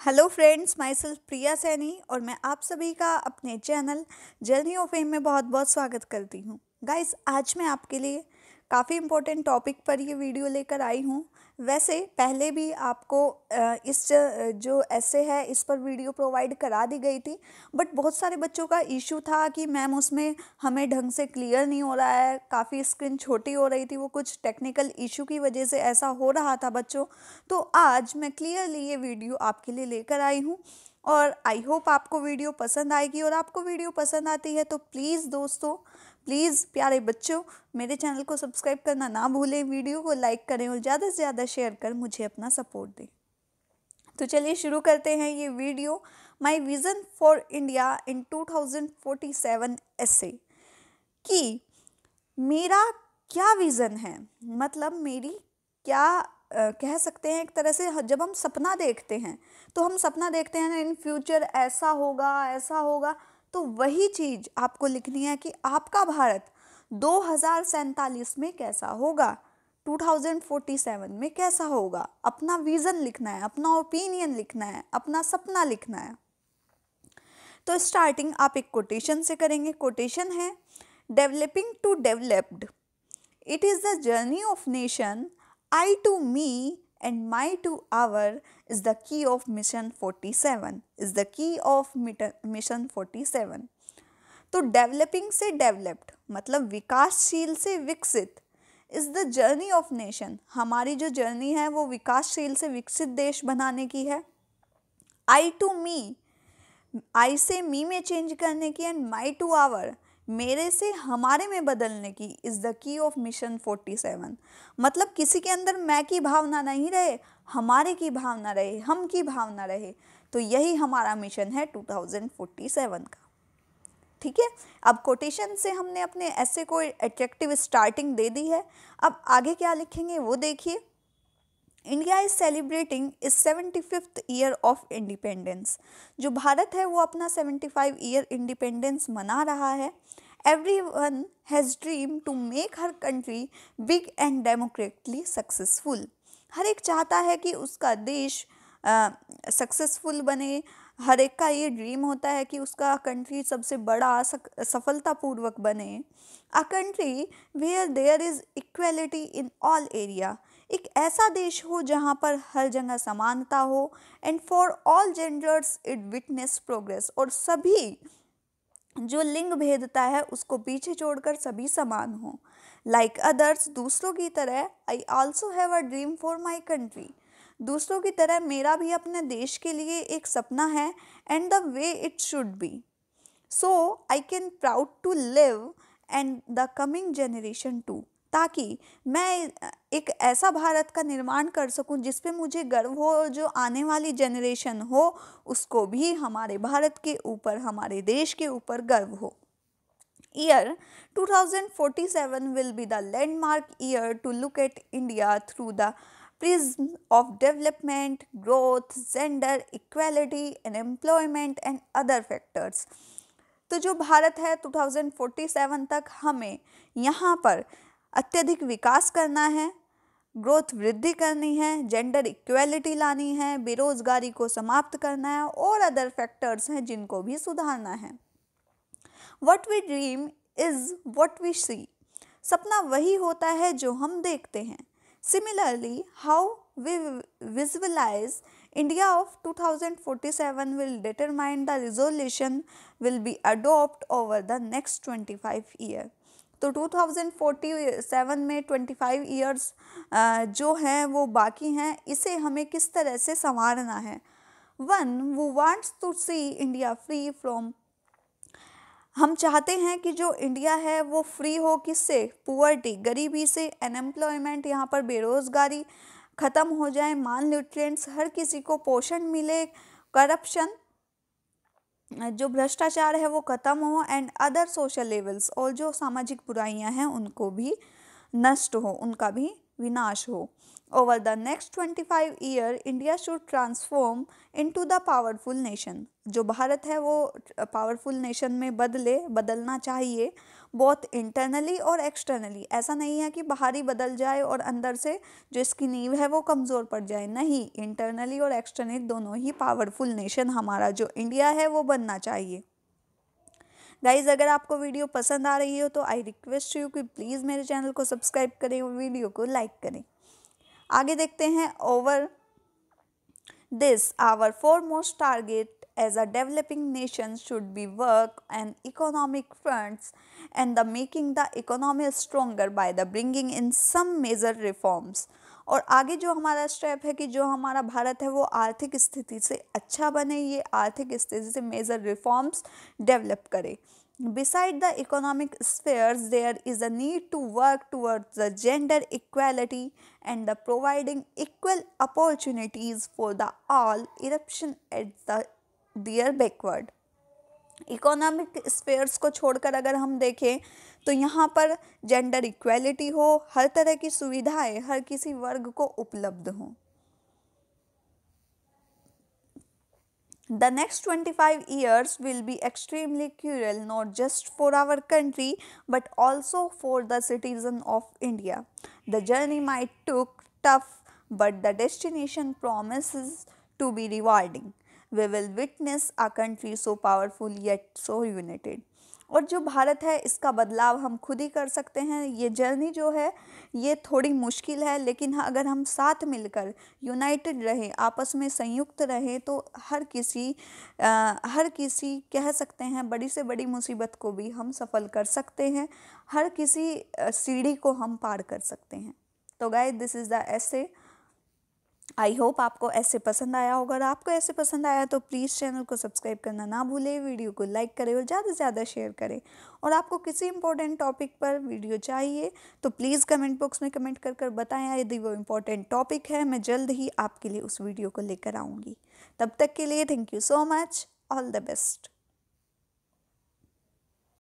Hello friends myself Priya Saini और मैं आप सभी का अपने चैनल जर्नी ऑफ़ फेम में बहुत बहुत स्वागत करती हूँ। गाइस आज मैं आपके लिए काफ़ी इम्पोर्टेंट टॉपिक पर ये वीडियो लेकर आई हूँ। वैसे, पहले भी आपको इस जो ऐसे है, इस पर वीडियो प्रोवाइड करा दी गई थी बट बहुत सारे बच्चों का इशू था कि मैम उसमें हमें ढंग से क्लियर नहीं हो रहा है, काफ़ी स्क्रीन छोटी हो रही थी, वो कुछ टेक्निकल इशू की वजह से ऐसा हो रहा था बच्चों। तो आज मैं क्लियरली ये वीडियो आपके लिए लेकर आई हूँ, और आई होप आपको वीडियो पसंद आएगी, और आपको वीडियो पसंद आती है तो प्लीज़ दोस्तों प्लीज़ प्यारे बच्चों, मेरे चैनल को सब्सक्राइब करना ना भूलें, वीडियो को लाइक करें और ज़्यादा से ज़्यादा शेयर कर मुझे अपना सपोर्ट दें। तो चलिए शुरू करते हैं ये video my vision for India in 2047 ऐसे कि, मेरा क्या विज़न है? मतलब मेरी क्या कह सकते हैं एक तरह से जब हम सपना देखते हैं तो हम सपना देखते हैं ना इन फ्यूचर ऐसा होगा ऐसा होगा तो वही चीज़ आपको लिखनी है कि आपका भारत दो में कैसा होगा? 2047 में कैसा होगा? अपना विज़न लिखना है, अपना ओपिनियन लिखना है, अपना सपना लिखना है। तो स्टार्टिंग आप एक कोटेशन से करेंगे। कोटेशन है developing to developed it is the journey of nation I to me and my to our is the key of mission 47 is the key of mission 47 तो डेवलपिंग से डेवलप्ड मतलब विकासशील से विकसित is the journey of nation हमारी जो journey है, वो विकासशील से विकसित देश बनाने की है। आई टू मी आई से मी में चेंज करने की एंड माई टू आवर मेरे से हमारे में बदलने की is the key of mission 47 मतलब किसी के अंदर मैं की भावना नहीं रहे, हमारे की भावना रहे, हम की भावना रहे तो यही हमारा मिशन है 2047 का। ठीक है? अब कोटेशन से हमने अपने ऐसे को एट्रैक्टिव स्टार्टिंग दे दी है। अब आगे क्या लिखेंगे वो देखिए। India is celebrating its seventy fifth year of independence जो भारत है, वो अपना सेवेंटी फाइव ईयर इंडिपेंडेंस मना रहा है। Every one has dream to make her country big and democratically successful हर एक चाहता है कि उसका देश सक्सेसफुल बने। हर एक का ये ड्रीम होता है कि उसका कंट्री सबसे बड़ा सफलतापूर्वक बने। A country where there is equality in all area एक ऐसा देश हो जहाँ पर हर जगह समानता हो and for all genders it witness progress और सभी जो लिंग भेदता है उसको पीछे छोड़कर सभी समान हो। लाइक अदर्स दूसरों की तरह I also have a dream for my country दूसरों की तरह मेरा भी अपने देश के लिए एक सपना है and the way it should be so I can proud to live and the coming generation to ताकि मैं एक ऐसा भारत का निर्माण कर सकूँ जिस पे मुझे गर्व हो और जो आने वाली जनरेशन हो उसको भी हमारे भारत के ऊपर हमारे देश के ऊपर गर्व हो year 2047 will be the landmark year to look at India through the prism of development, growth, gender, equality and employment and other factors. तो जो भारत है 2047 तक हमें यहाँ पर अत्यधिक विकास करना है, ग्रोथ वृद्धि करनी है, जेंडर इक्वेलिटी लानी है, बेरोजगारी को समाप्त करना है और अदर फैक्टर्स हैं जिनको भी सुधारना है। What we dream is what we see सपना वही होता है जो हम देखते हैं। Similarly how we visualize India of 2047 will determine the resolution will be adopt over the next 25 year तो 2047 में 25 ईयर्स जो हैं, वो बाकी हैं, इसे हमें किस तरह से संवारना है? One who wants to see India free from हम चाहते हैं कि जो इंडिया है, वो फ्री हो किससे? पुअर्टी गरीबी से अनएम्प्लॉयमेंट यहाँ पर बेरोज़गारी ख़त्म हो जाए माल न्यूट्रिएंट्स हर किसी को पोषण मिले करप्शन जो भ्रष्टाचार है वो ख़त्म हो एंड अदर सोशल लेवल्स और जो सामाजिक बुराइयाँ हैं उनको भी नष्ट हो, उनका भी विनाश हो। Over the next 25 year, India should transform into the powerful nation. जो भारत है वो पावरफुल नेशन में बदले बदलना चाहिए बहुत इंटरनली और एक्सटर्नली ऐसा नहीं है कि बाहरी बदल जाए और अंदर से जो इसकी नींव है वो कमज़ोर पड़ जाए। नहीं इंटरनली और एक्सटर्नली दोनों ही पावरफुल नेशन हमारा जो इंडिया है वो बनना चाहिए। गाइज़ अगर आपको वीडियो पसंद आ रही हो तो आई रिक्वेस्ट यू कि प्लीज़ मेरे चैनल को सब्सक्राइब करें और वीडियो को लाइक करें। आगे देखते हैं over this our foremost target as a developing nation should be work and economic fronts and the making the economy stronger by the bringing in some major reforms और आगे जो हमारा स्टेप है कि जो हमारा भारत है, वो आर्थिक स्थिति से अच्छा बने, ये आर्थिक स्थिति से मेजर रिफॉर्म्स डेवलप करे। Beside the economic sphere there is a need to work toward the gender equality and the providing equal opportunities for the all eruption at their backward economic spheres को छोड़कर अगर हम देखें तो यहाँ पर gender equality हो, हर तरह की सुविधाएँ हर किसी वर्ग को उपलब्ध हों। The next twenty five years will be extremely crucial not just for our country but also for the citizen of India the journey may took tough but the destination promise to be rewarding We will witness a country so powerful yet so united. और जो भारत है इसका बदलाव हम खुद ही कर सकते हैं। ये जर्नी जो है ये थोड़ी मुश्किल है लेकिन हाँ, अगर हम साथ मिलकर यूनाइटेड रहें आपस में संयुक्त रहें तो हर किसी आ, हर किसी कह सकते हैं बड़ी से बड़ी मुसीबत को भी हम सफल कर सकते हैं। हर किसी सीढ़ी को हम पार कर सकते हैं। तो गाय दिस इज़ द ऐसे आई होप आपको ऐसे पसंद आया होगा। अगर आपको ऐसे पसंद आया तो प्लीज़ चैनल को सब्सक्राइब करना ना भूलें, वीडियो को लाइक करें और ज़्यादा से ज़्यादा शेयर करें। और आपको किसी इंपॉर्टेंट टॉपिक पर वीडियो चाहिए तो प्लीज़ कमेंट बॉक्स में कमेंट कर कर बताएँ, यदि वो इम्पोर्टेंट टॉपिक है, मैं जल्द ही आपके लिए उस वीडियो को लेकर आऊँगी। तब तक के लिए thank you so much. All the best.